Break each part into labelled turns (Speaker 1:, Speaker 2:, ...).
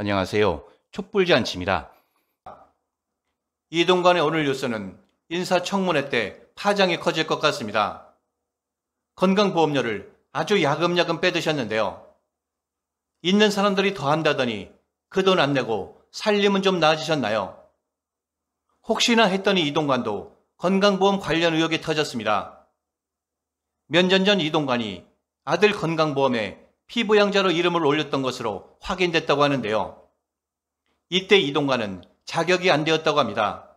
Speaker 1: 안녕하세요. 촛불잔치입니다. 이동관의 오늘 뉴스는 인사청문회 때 파장이 커질 것 같습니다. 건강보험료를 아주 야금야금 빼드셨는데요. 있는 사람들이 더 한다더니 그 돈 안 내고 살림은 좀 나아지셨나요? 혹시나 했더니 이동관도 건강보험 관련 의혹이 터졌습니다. 몇 년 전 이동관이 아들 건강보험에 피부양자로 이름을 올렸던 것으로 확인됐다고 하는데요. 이때 이동관은 자격이 안 되었다고 합니다.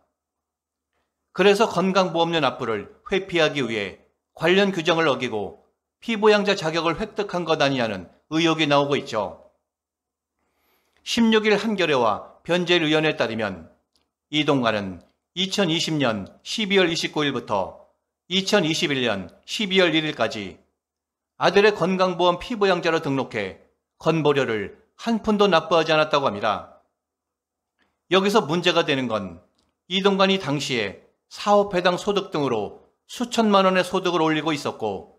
Speaker 1: 그래서 건강보험료 납부를 회피하기 위해 관련 규정을 어기고 피부양자 자격을 획득한 것 아니냐는 의혹이 나오고 있죠. 16일 한겨레와 변제의원에 따르면 이동관은 2020년 12월 29일부터 2021년 12월 1일까지 아들의 건강보험 피부양자로 등록해 건보료를 한 푼도 납부하지 않았다고 합니다. 여기서 문제가 되는 건 이동관이 당시에 사업 해당 소득 등으로 수천만 원의 소득을 올리고 있었고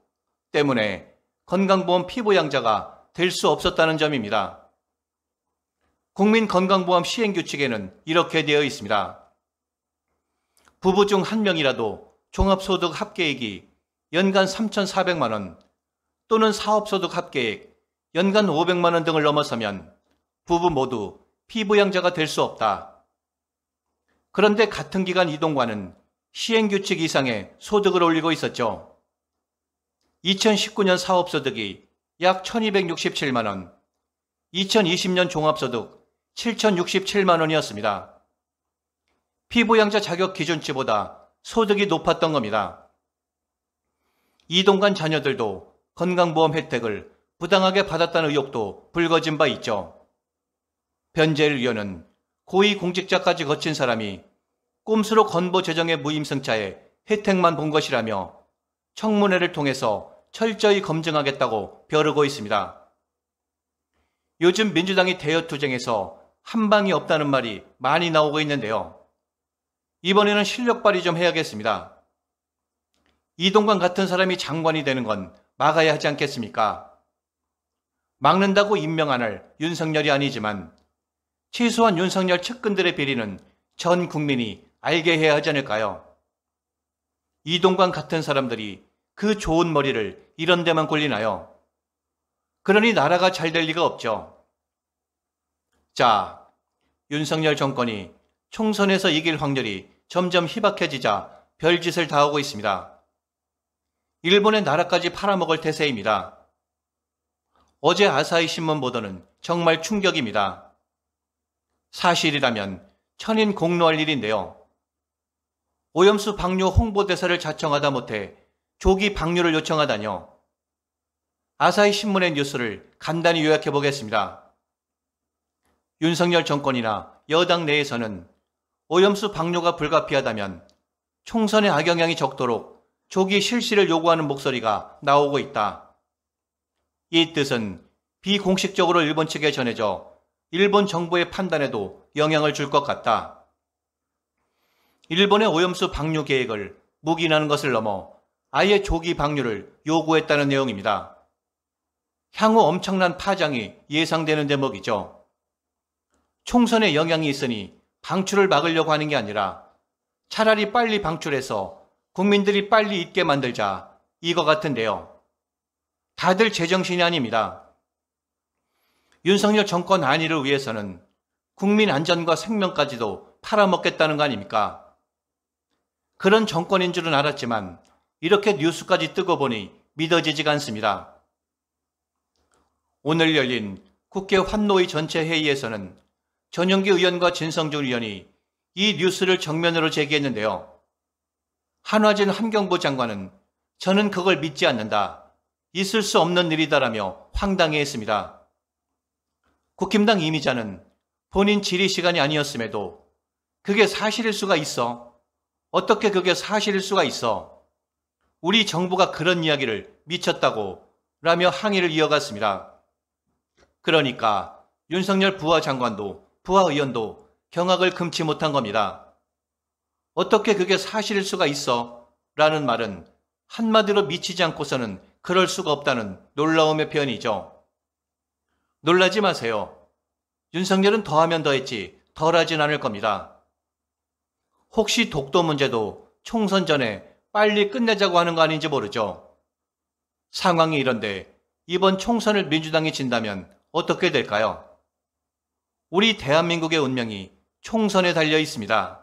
Speaker 1: 때문에 건강보험 피부양자가 될 수 없었다는 점입니다. 국민건강보험 시행규칙에는 이렇게 되어 있습니다. 부부 중 한 명이라도 종합소득 합계액이 연간 3,400만원 또는 사업소득 합계액 연간 500만 원 등을 넘어서면 부부 모두 피부양자가 될 수 없다. 그런데 같은 기간 이동관은 시행규칙 이상의 소득을 올리고 있었죠. 2019년 사업소득이 약 1267만 원, 2020년 종합소득 7067만 원이었습니다. 피부양자 자격 기준치보다 소득이 높았던 겁니다. 이동관 자녀들도 건강보험 혜택을 부당하게 받았다는 의혹도 불거진 바 있죠. 변재일 의원은 고위공직자까지 거친 사람이 꼼수로 건보 재정의 무임승차에 혜택만 본 것이라며 청문회를 통해서 철저히 검증하겠다고 벼르고 있습니다. 요즘 민주당이 대여투쟁에서 한 방이 없다는 말이 많이 나오고 있는데요. 이번에는 실력 발휘 좀 해야겠습니다. 이동관 같은 사람이 장관이 되는 건 막아야 하지 않겠습니까? 막는다고 임명 안 할 윤석열이 아니지만 최소한 윤석열 측근들의 비리는 전 국민이 알게 해야 하지 않을까요? 이동관 같은 사람들이 그 좋은 머리를 이런 데만 굴리나요? 그러니 나라가 잘 될 리가 없죠. 자, 윤석열 정권이 총선에서 이길 확률이 점점 희박해지자 별짓을 다 하고 있습니다. 일본의 나라까지 팔아먹을 태세입니다. 어제 아사히 신문 보도는 정말 충격입니다. 사실이라면 천인 공로할 일인데요. 오염수 방류 홍보대사를 자청하다 못해 조기 방류를 요청하다뇨. 아사히 신문의 뉴스를 간단히 요약해 보겠습니다. 윤석열 정권이나 여당 내에서는 오염수 방류가 불가피하다면 총선의 악영향이 적도록 조기 실시를 요구하는 목소리가 나오고 있다. 이 뜻은 비공식적으로 일본 측에 전해져 일본 정부의 판단에도 영향을 줄 것 같다. 일본의 오염수 방류 계획을 묵인하는 것을 넘어 아예 조기 방류를 요구했다는 내용입니다. 향후 엄청난 파장이 예상되는 대목이죠. 총선에 영향이 있으니 방출을 막으려고 하는 게 아니라 차라리 빨리 방출해서 국민들이 빨리 잊게 만들자 이거 같은데요. 다들 제정신이 아닙니다. 윤석열 정권 안위를 위해서는 국민 안전과 생명까지도 팔아먹겠다는 거 아닙니까? 그런 정권인 줄은 알았지만 이렇게 뉴스까지 뜨고 보니 믿어지지가 않습니다. 오늘 열린 국회 환노위 전체 회의에서는 전용기 의원과 진성준 의원이 이 뉴스를 정면으로 제기했는데요. 한화진 환경부 장관은 저는 그걸 믿지 않는다. 있을 수 없는 일이다라며 황당해했습니다. 국힘당 이미자는 본인 질의 시간이 아니었음에도 그게 사실일 수가 있어. 어떻게 그게 사실일 수가 있어. 우리 정부가 그런 이야기를 미쳤다고 라며 항의를 이어갔습니다. 그러니까 윤석열 부하 장관도 부하 의원도 경악을 금치 못한 겁니다. 어떻게 그게 사실일 수가 있어? 라는 말은 한마디로 미치지 않고서는 그럴 수가 없다는 놀라움의 표현이죠. 놀라지 마세요. 윤석열은 더하면 더했지 덜하진 않을 겁니다. 혹시 독도 문제도 총선 전에 빨리 끝내자고 하는 거 아닌지 모르죠. 상황이 이런데 이번 총선을 민주당이 진다면 어떻게 될까요? 우리 대한민국의 운명이 총선에 달려 있습니다.